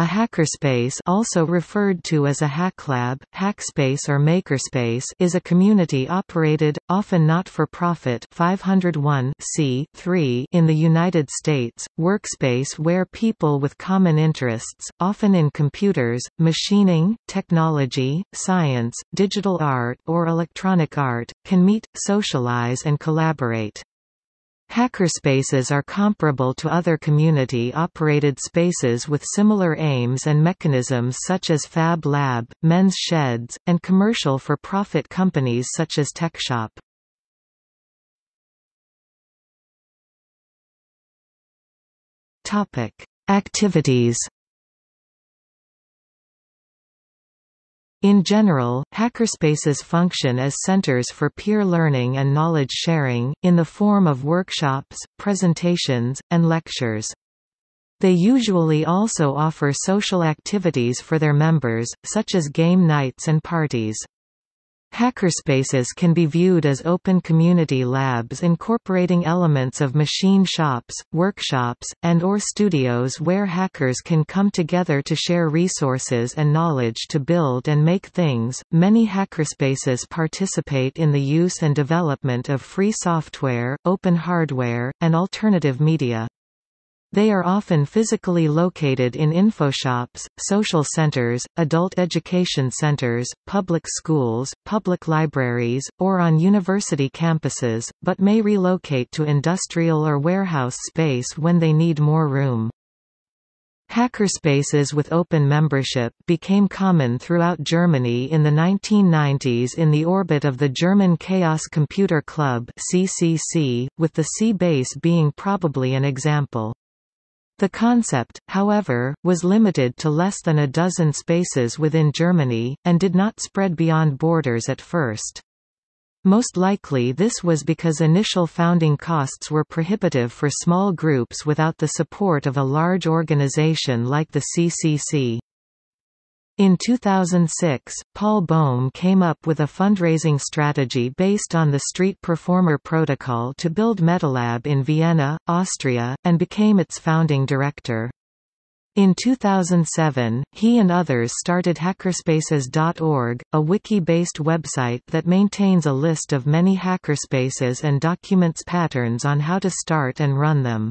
A hackerspace also referred to as a hacklab, hackspace or makerspace is a community-operated, often not-for-profit 501 in the United States, workspace where people with common interests, often in computers, machining, technology, science, digital art or electronic art, can meet, socialize and collaborate. Hackerspaces are comparable to other community-operated spaces with similar aims and mechanisms such as Fab Lab, Men's Sheds, and commercial for-profit companies such as TechShop. Activities In general, hackerspaces function as centers for peer learning and knowledge sharing, in the form of workshops, presentations, and lectures. They usually also offer social activities for their members, such as game nights and parties. Hackerspaces can be viewed as open community labs incorporating elements of machine shops, workshops, and or studios where hackers can come together to share resources and knowledge to build and make things. Many hackerspaces participate in the use and development of free software, open hardware, and alternative media. They are often physically located in infoshops, social centers, adult education centers, public schools, public libraries, or on university campuses, but may relocate to industrial or warehouse space when they need more room. Hackerspaces with open membership became common throughout Germany in the 1990s in the orbit of the German Chaos Computer Club (CCC), with the C-Base being probably an example. The concept, however, was limited to less than a dozen spaces within Germany, and did not spread beyond borders at first. Most likely this was because initial founding costs were prohibitive for small groups without the support of a large organization like the CCC. In 2006, Paul Bohm came up with a fundraising strategy based on the Street Performer Protocol to build Metalab in Vienna, Austria, and became its founding director. In 2007, he and others started hackerspaces.org, a wiki-based website that maintains a list of many hackerspaces and documents patterns on how to start and run them.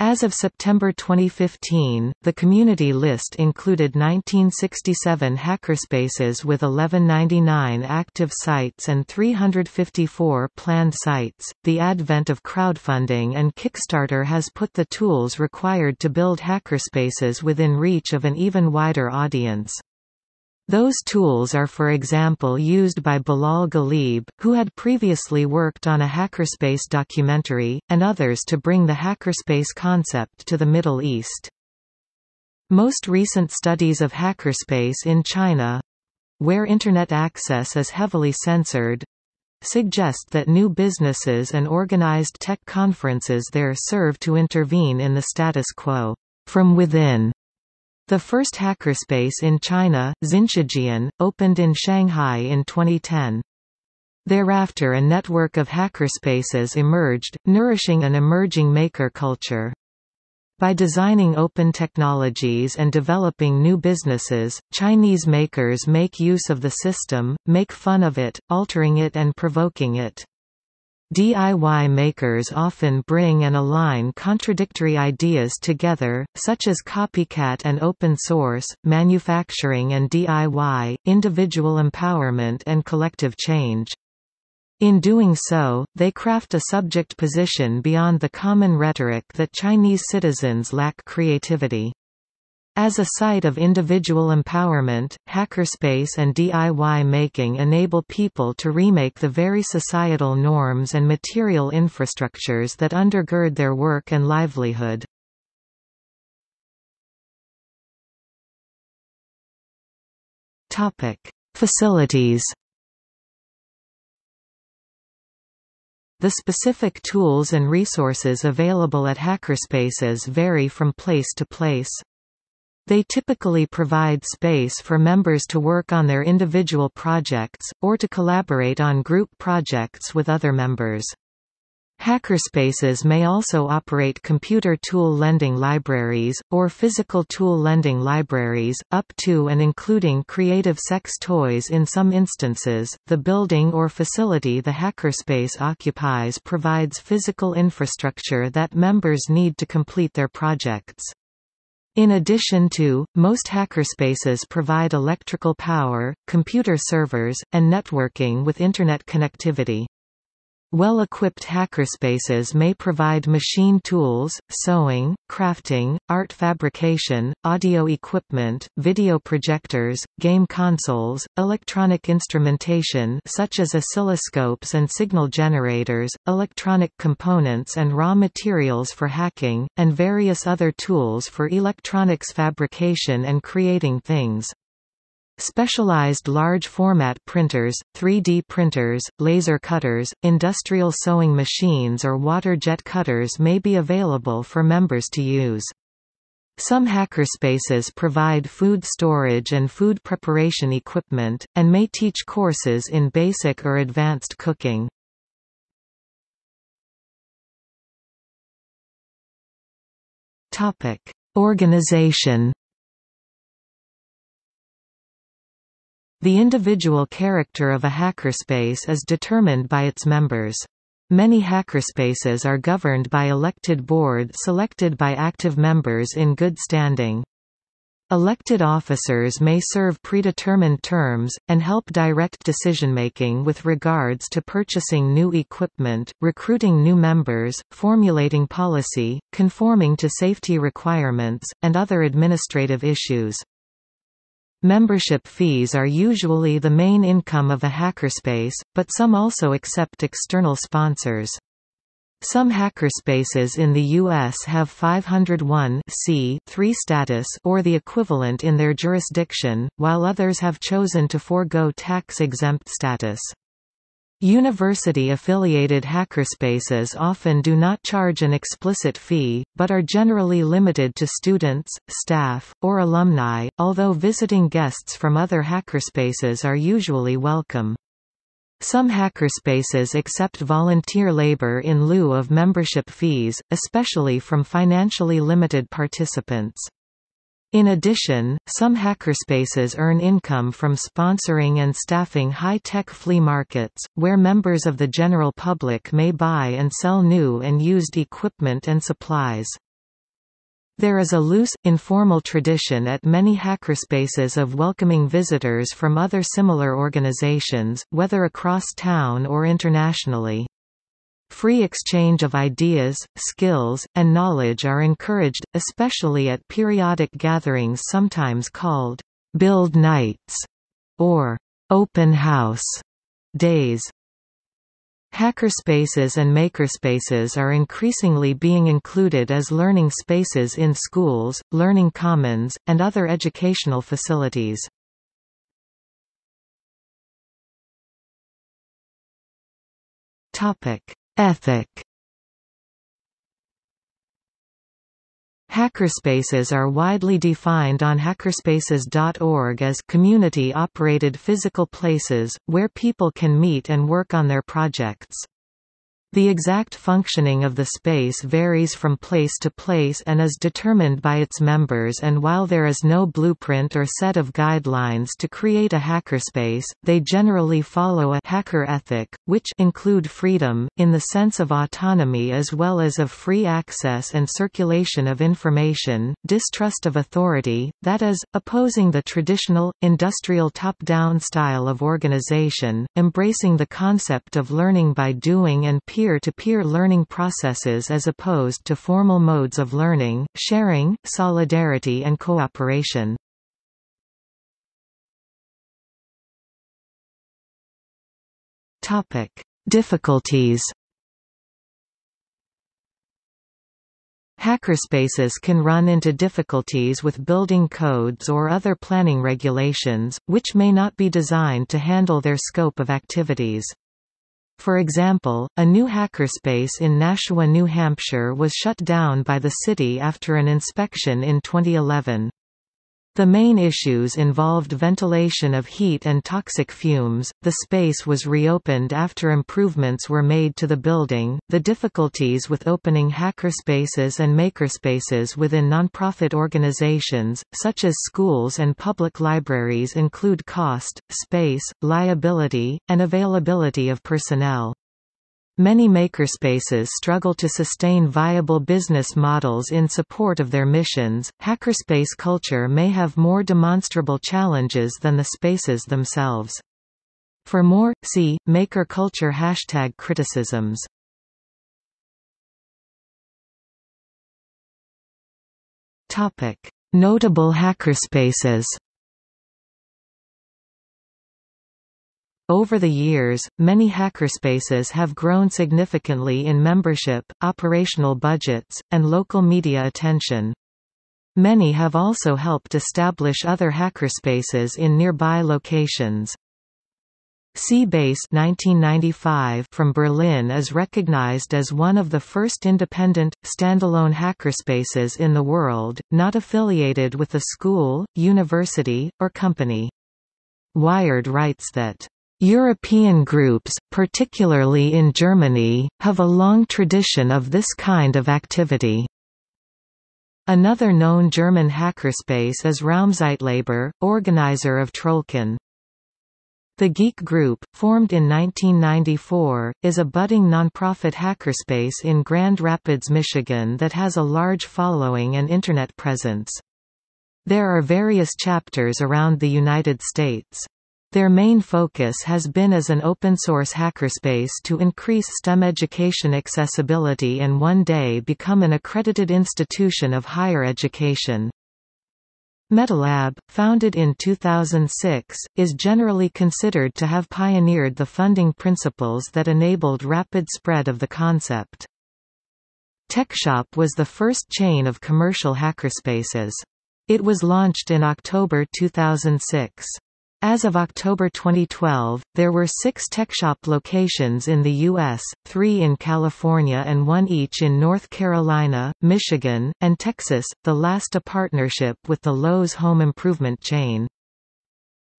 As of September 2015, the community list included 1967 hackerspaces with 1199 active sites and 354 planned sites. The advent of crowdfunding and Kickstarter has put the tools required to build hackerspaces within reach of an even wider audience. Those tools are for example used by Bilal Ghalib, who had previously worked on a hackerspace documentary, and others to bring the hackerspace concept to the Middle East. Most recent studies of hackerspace in China—where Internet access is heavily censored, suggest that new businesses and organized tech conferences there serve to intervene in the status quo from within the first hackerspace in China, Xinshijian, opened in Shanghai in 2010. Thereafter a network of hackerspaces emerged, nourishing an emerging maker culture. By designing open technologies and developing new businesses, Chinese makers make use of the system, make fun of it, altering it and provoking it. DIY makers often bring and align contradictory ideas together, such as copycat and open source, manufacturing and DIY, individual empowerment and collective change. In doing so, they craft a subject position beyond the common rhetoric that Chinese citizens lack creativity. As a site of individual empowerment, hackerspace and DIY making enable people to remake the very societal norms and material infrastructures that undergird their work and livelihood. Facilities The specific tools and resources available at hackerspaces vary from place to place. They typically provide space for members to work on their individual projects, or to collaborate on group projects with other members. Hackerspaces may also operate computer tool lending libraries, or physical tool lending libraries, up to and including creative sex toys in some instances. The building or facility the hackerspace occupies provides physical infrastructure that members need to complete their projects. In addition to, most hackerspaces provide electrical power, computer servers, and networking with Internet connectivity. Well-equipped hackerspaces may provide machine tools, sewing, crafting, art fabrication, audio equipment, video projectors, game consoles, electronic instrumentation such as oscilloscopes and signal generators, electronic components and raw materials for hacking, and various other tools for electronics fabrication and creating things. Specialized large-format printers, 3D printers, laser cutters, industrial sewing machines or water jet cutters may be available for members to use. Some hackerspaces provide food storage and food preparation equipment, and may teach courses in basic or advanced cooking. Organization The individual character of a hackerspace is determined by its members. Many hackerspaces are governed by elected board selected by active members in good standing. Elected officers may serve predetermined terms, and help direct decision-making with regards to purchasing new equipment, recruiting new members, formulating policy, conforming to safety requirements, and other administrative issues. Membership fees are usually the main income of a hackerspace, but some also accept external sponsors. Some hackerspaces in the U.S. have 501 status or the equivalent in their jurisdiction, while others have chosen to forego tax-exempt status. University-affiliated hackerspaces often do not charge an explicit fee, but are generally limited to students, staff, or alumni, although visiting guests from other hackerspaces are usually welcome. Some hackerspaces accept volunteer labor in lieu of membership fees, especially from financially limited participants. In addition, some hackerspaces earn income from sponsoring and staffing high-tech flea markets, where members of the general public may buy and sell new and used equipment and supplies. There is a loose, informal tradition at many hackerspaces of welcoming visitors from other similar organizations, whether across town or internationally. Free exchange of ideas, skills, and knowledge are encouraged, especially at periodic gatherings sometimes called «build nights» or «open house» days. Hackerspaces and makerspaces are increasingly being included as learning spaces in schools, learning commons, and other educational facilities. Topic: Ethic Hackerspaces are widely defined on hackerspaces.org as community-operated physical places, where people can meet and work on their projects. The exact functioning of the space varies from place to place and is determined by its members and while there is no blueprint or set of guidelines to create a hackerspace, they generally follow a hacker ethic, which include freedom, in the sense of autonomy as well as of free access and circulation of information, distrust of authority, that is, opposing the traditional, industrial top-down style of organization, embracing the concept of learning by doing and peer peer-to-peer -peer learning processes as opposed to formal modes of learning, sharing, solidarity and cooperation. Difficulties Hackerspaces can run into difficulties with building codes or other planning regulations, which may not be designed to handle their scope of activities. For example, a new hackerspace in Nashua, New Hampshire was shut down by the city after an inspection in 2011. The main issues involved ventilation of heat and toxic fumes. The space was reopened after improvements were made to the building. The difficulties with opening hackerspaces and makerspaces within nonprofit organizations, such as schools and public libraries, include cost, space, liability, and availability of personnel. Many makerspaces struggle to sustain viable business models in support of their missions. Hackerspace culture may have more demonstrable challenges than the spaces themselves. For more, see Maker Culture hashtag criticisms. Topic: Notable hackerspaces. Over the years, many hackerspaces have grown significantly in membership, operational budgets, and local media attention. Many have also helped establish other hackerspaces in nearby locations. C-Base from Berlin is recognized as one of the first independent, standalone hackerspaces in the world, not affiliated with a school, university, or company. Wired writes that European groups, particularly in Germany, have a long tradition of this kind of activity. Another known German hackerspace is Raumzeitlabor, organizer of Trollcon. The Geek Group, formed in 1994, is a budding nonprofit hackerspace in Grand Rapids, Michigan that has a large following and Internet presence. There are various chapters around the United States. Their main focus has been as an open-source hackerspace to increase STEM education accessibility and one day become an accredited institution of higher education. Metalab, founded in 2006, is generally considered to have pioneered the funding principles that enabled rapid spread of the concept. TechShop was the first chain of commercial hackerspaces. It was launched in October 2006. As of October 2012, there were six TechShop locations in the U.S., three in California and one each in North Carolina, Michigan, and Texas, the last a partnership with the Lowe's home improvement chain.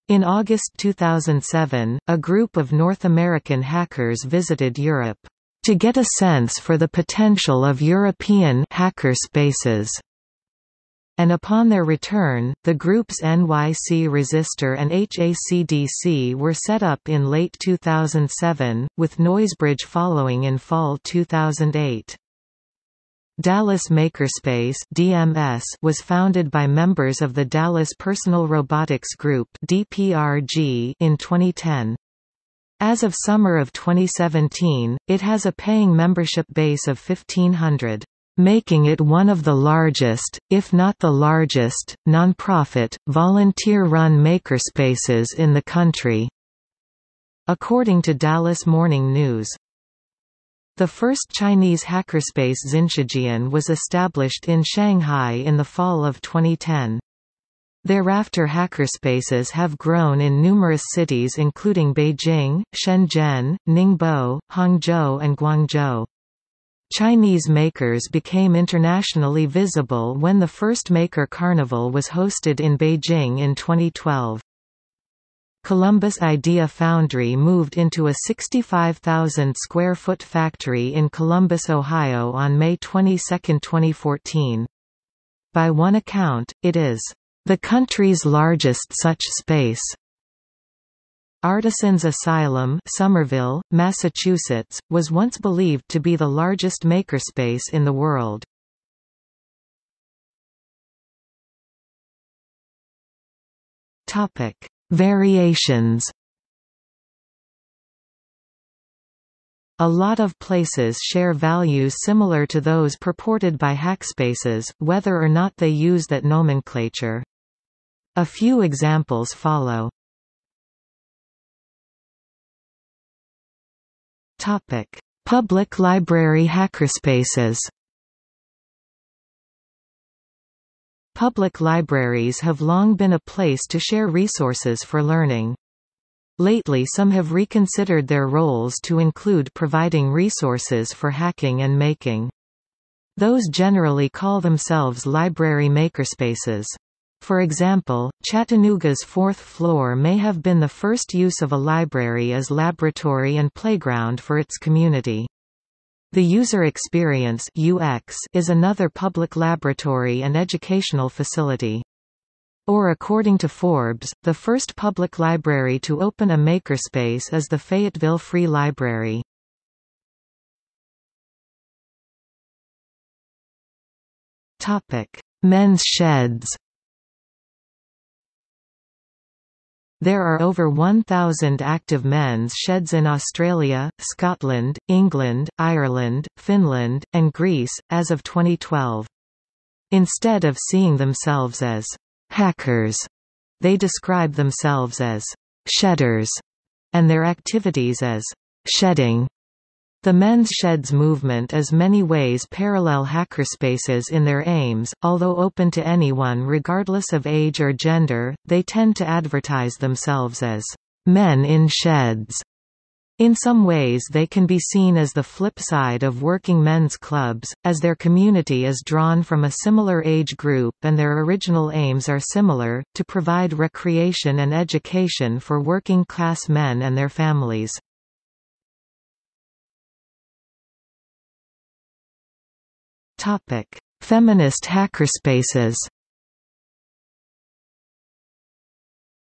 In August 2007, a group of North American hackers visited Europe to get a sense for the potential of European hacker spaces and upon their return, the groups NYC Resistor and HACDC were set up in late 2007, with Noisebridge following in fall 2008. Dallas Makerspace DMS was founded by members of the Dallas Personal Robotics Group DPRG in 2010. As of summer of 2017, it has a paying membership base of 1,500 making it one of the largest, if not the largest, nonprofit, volunteer-run makerspaces in the country. According to Dallas Morning News. The first Chinese hackerspace Xinshijian was established in Shanghai in the fall of 2010. Thereafter hackerspaces have grown in numerous cities including Beijing, Shenzhen, Ningbo, Hangzhou and Guangzhou. Chinese makers became internationally visible when the first Maker Carnival was hosted in Beijing in 2012. Columbus Idea Foundry moved into a 65,000 square foot factory in Columbus, Ohio on May 22, 2014. By one account, it is the country's largest such space. Artisans Asylum Somerville, Massachusetts, was once believed to be the largest makerspace in the world. Variations A lot of places share values similar to those purported by hackspaces, whether or not they use that nomenclature. A few examples follow. Topic: Public library hackerspaces. Public libraries have long been a place to share resources for learning. Lately some have reconsidered their roles to include providing resources for hacking and making. Those generally call themselves library makerspaces. For example, Chattanooga's fourth floor may have been the first use of a library as laboratory and playground for its community. The user experience UX is another public laboratory and educational facility. Or according to Forbes, the first public library to open a makerspace is the Fayetteville Free Library. Men's sheds There are over 1,000 active men's sheds in Australia, Scotland, England, Ireland, Finland, and Greece, as of 2012. Instead of seeing themselves as hackers, they describe themselves as shedders, and their activities as shedding. The Men's Sheds movement is many ways parallel hackerspaces in their aims, although open to anyone regardless of age or gender, they tend to advertise themselves as men in sheds. In some ways they can be seen as the flip side of working men's clubs, as their community is drawn from a similar age group and their original aims are similar, to provide recreation and education for working class men and their families. Topic: Feminist hackerspaces.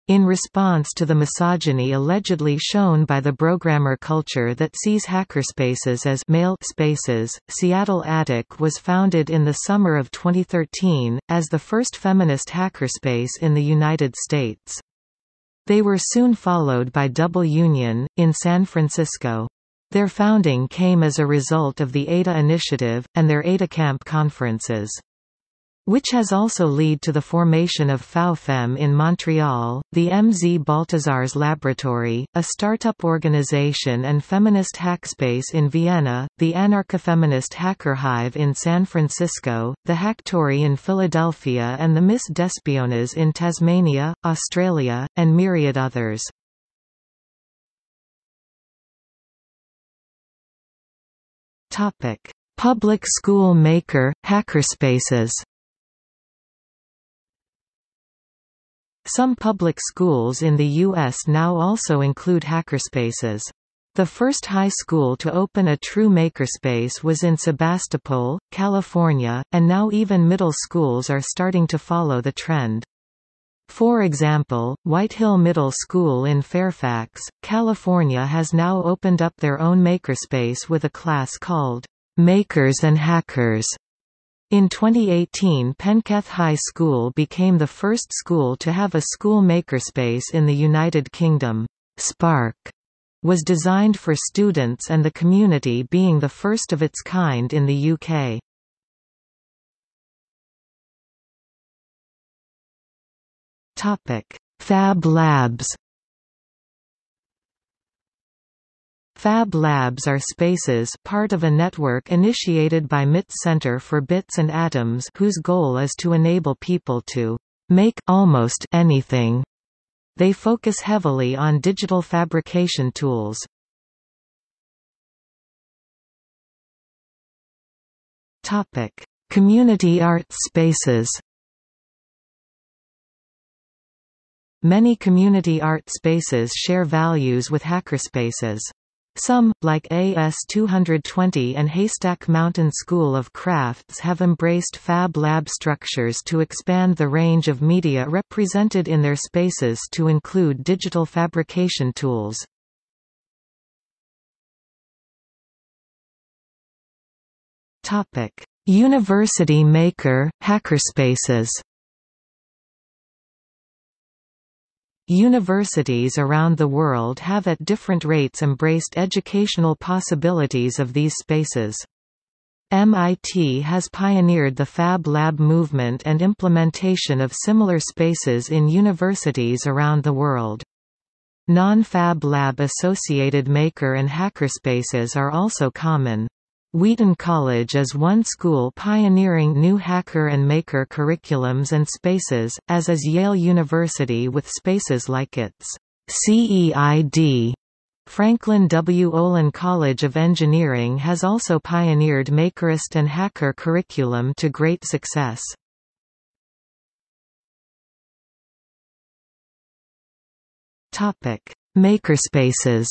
In response to the misogyny allegedly shown by the programmer culture that sees hackerspaces as male spaces, Seattle Attic was founded in the summer of 2013, as the first feminist hackerspace in the United States. They were soon followed by Double Union, in San Francisco. Their founding came as a result of the Ada Initiative, and their AdaCamp conferences. Which has also led to the formation of FauFem in Montreal, the MZ Baltazars Laboratory, a startup organization and feminist hackspace in Vienna, the Anarchofeminist Hacker Hive in San Francisco, the Hacktory in Philadelphia and the Miss Despoinas in Tasmania, Australia, and myriad others. Topic: Public school maker hackerspaces. Some public schools in the U.S. now also include hackerspaces. The first high school to open a true makerspace was in Sebastopol, California, and now even middle schools are starting to follow the trend. For example, Whitehill Middle School in Fairfax, California has now opened up their own makerspace with a class called Makers and Hackers. In 2018 Penketh High School became the first school to have a school makerspace in the United Kingdom. Spark was designed for students and the community being the first of its kind in the UK. Topic: Fab Labs. Fab Labs are spaces part of a network initiated by MIT Center for Bits and Atoms whose goal is to enable people to make almost anything. They focus heavily on digital fabrication tools. Topic: Community art spaces. Many community art spaces share values with hackerspaces. Some, like AS220 and Haystack Mountain School of Crafts have embraced Fab Lab structures to expand the range of media represented in their spaces to include digital fabrication tools. University Maker, hackerspaces Universities around the world have at different rates embraced educational possibilities of these spaces. MIT has pioneered the Fab Lab movement and implementation of similar spaces in universities around the world. Non-Fab Lab associated maker and hackerspaces are also common. Wheaton College is one school pioneering new hacker and maker curriculums and spaces, as is Yale University with spaces like its CEID. Franklin W. Olin College of Engineering has also pioneered makerist and hacker curriculum to great success. Makerspaces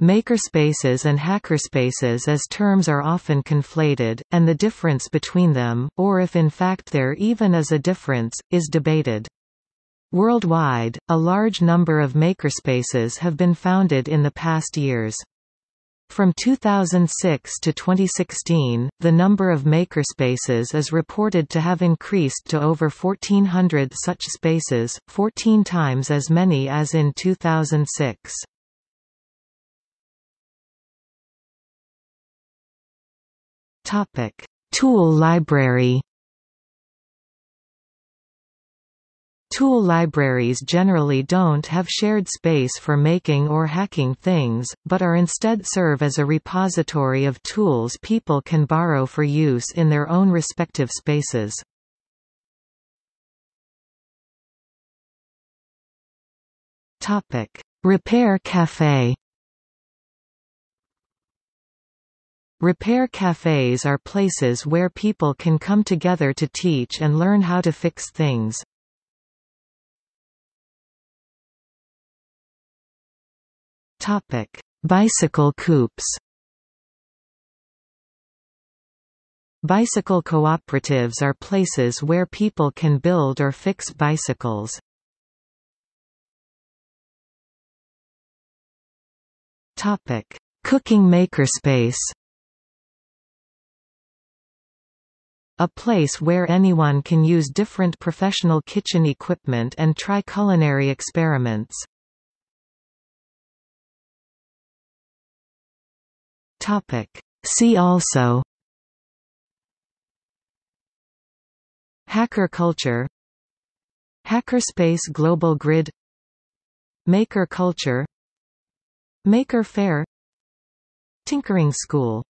Makerspaces and hackerspaces as terms are often conflated, and the difference between them, or if in fact there even is a difference, is debated. Worldwide, a large number of makerspaces have been founded in the past years. From 2006 to 2016, the number of makerspaces is reported to have increased to over 1,400 such spaces, 14 times as many as in 2006. Tool library Tool libraries generally don't have shared space for making or hacking things, but are instead serve as a repository of tools people can borrow for use in their own respective spaces. Repair Café Repair cafes are places where people can come together to teach and learn how to fix things. Topic: Bicycle coops. Bicycle cooperatives are places where people can build or fix bicycles. Topic: Cooking makerspace. A place where anyone can use different professional kitchen equipment and try culinary experiments. See also Hacker culture Hackerspace Global Grid Maker culture Maker Faire Tinkering School